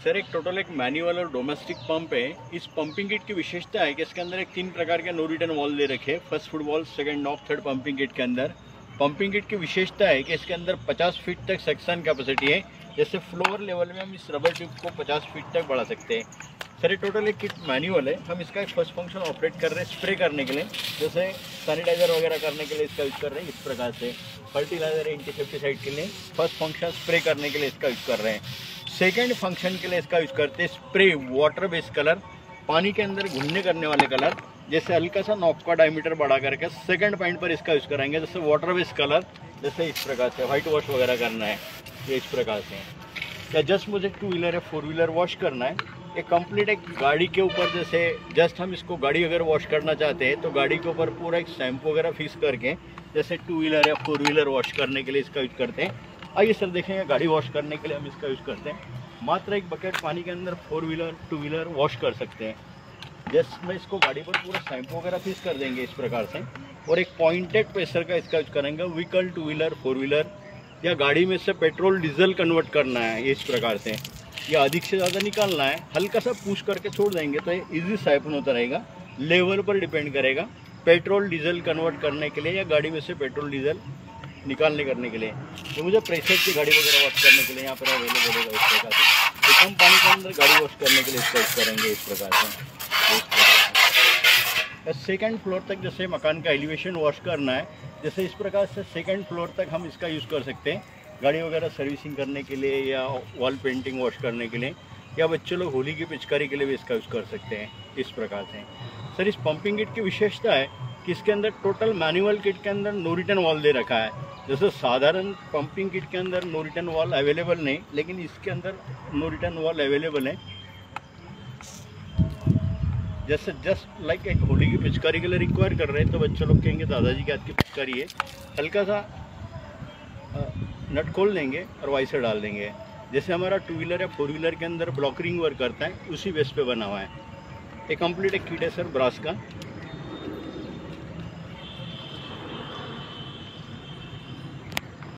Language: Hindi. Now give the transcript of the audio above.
सर एक टोटल एक मैनुअल और डोमेस्टिक पंप है। इस पंपिंग किट की विशेषता है कि इसके अंदर एक तीन प्रकार के नो रिटर्न वॉल दे रखे first foot wall second knock third pumping kit के अंदर। पंपिंग किट की विशेषता है कि इसके अंदर 50 फीट तक सेक्शन कैपेसिटी है। जैसे फ्लोर लेवल में हम इस रबर ट्यूब को 50 फीट तक बढ़ा सकते हैं। सर, ये टोटल एक किट मैनुअल है। हम इसका एक फ़र्स्ट फ़ंक्शन ऑपरेट कर रहे हैं स्प्रे करने के लिए। जैसे सैनिटाइजर वगैरह करने के लिए इसका यूज़ कर रहे हैं, इस प्रकार से। फर्टिलाइज़र इंटीसेप्टिसाइड के लिए। फ़र्स्ट फ़ंक्शन स्प्रे करने के लिए इसका यूज़ कर रहे हैं। सेकेंड फ़ंक्शन के लिए इसका यूज़ करते हैं स्प्रे वाटर बेस्ड कलर पानी के अंदर घूमने करने वाले कलर जैसे हल्का सा नॉक का डायमीटर बढ़ा करके सेकंड पॉइंट पर इसका यूज़ करेंगे जैसे वाटर बेस्ड कलर जैसे इस प्रकार से व्हाइट वॉश वगैरह करना है। ये इस प्रकार से या जस्ट मुझे टू व्हीलर या फोर व्हीलर वॉश करना है। एक कंप्लीट एक गाड़ी के ऊपर जैसे, जस्ट हम इसको गाड़ी अगर वॉश करना चाहते हैं तो गाड़ी के ऊपर पूरा एक शैम्पू वगैरह फिक्स करके, जैसे टू व्हीलर या फोर व्हीलर वॉश करने के लिए इसका यूज़ करते हैं। आइए सर देखेंगे गाड़ी वॉश करने के लिए हम इसका यूज़ करते हैं। मात्र एक बकेट पानी के अंदर four wheeler two wheeler wash कर सकते हैं। जस्ट में इसको गाड़ी पर पूरा शैम्पू वगैरह फिक्स कर देंगे इस प्रकार से। और एक पॉइंटेड प्रेशर का इसका यूज़ करेंगे vehicle two wheeler four wheeler या गाड़ी में से पेट्रोल, डीजल कन्वर्ट करना है इस प्रकार से, या अधिक से ज़्यादा निकालना है, हल्का सा पूछ करके छोड़ देंगे तो ये इजी साइपन होता रहेगा। लेवल पर डिपेंड करेगा पेट्रोल, डीजल कन्वर्ट करने के लिए या गाड़ी में से पेट्रोल, डीजल निकालने करने के लिए। तो मुझे प्रेशर की गाड़ी वगैरह वॉश करने के लिए यहाँ पर अवेलेबल होगा इस प्रकार से। तो कम पानी के अंदर गाड़ी वॉश करने के लिए इसका करेंगे इस प्रकार से। सेकेंड फ्लोर तक जैसे मकान का एलिवेशन वॉश करना है, जैसे इस प्रकार से सेकेंड फ्लोर तक हम इसका यूज़ कर सकते हैं। गाड़ी वगैरह सर्विसिंग करने के लिए या वॉल पेंटिंग वॉश करने के लिए, या बच्चे लोग होली की पिचकारी के लिए भी इसका यूज़ कर सकते हैं, इस प्रकार से। सर, इस पंपिंग किट की विशेषता है कि इसके अंदर टोटल मैनुअल किट के अंदर नो रिटर्न वॉल दे रखा है। जैसे साधारण पंपिंग किट के अंदर नो रिटर्न वॉल अवेलेबल नहीं, लेकिन इसके अंदर नो रिटर्न वॉल अवेलेबल है। जैसे, जस्ट लाइक एक होली की पिचकारी के लिए रिक्वायर कर रहे हैं तो बच्चे लोग कहेंगे, दादाजी के हाथ की पिचकारी है। हल्का सा नट खोल देंगे और वाइसर डाल देंगे। जैसे हमारा टू व्हीलर या फोर व्हीलर के अंदर ब्लॉकरिंग वर्क करता है, उसी बेस पे बना हुआ है। एक कंप्लीट एक कीट है सर ब्रास का।